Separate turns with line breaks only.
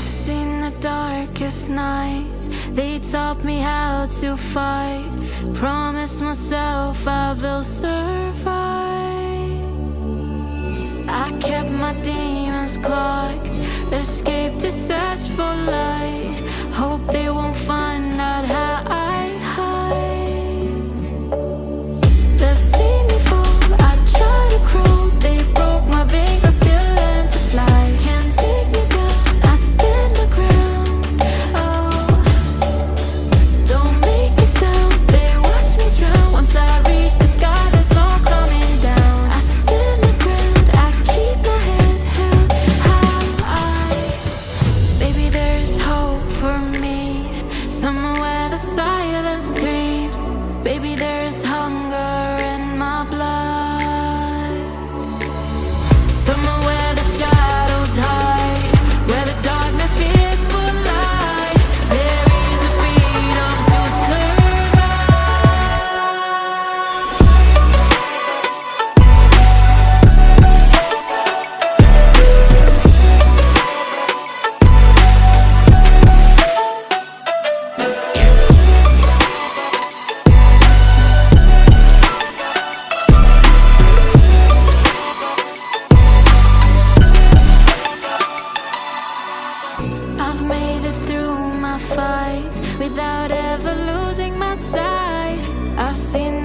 I've seen the darkest nights. They taught me how to fight. Promise myself I will survive. I kept my demons clocked. Escaped to search for light. I've made it through my fights without ever losing my sight. I've seen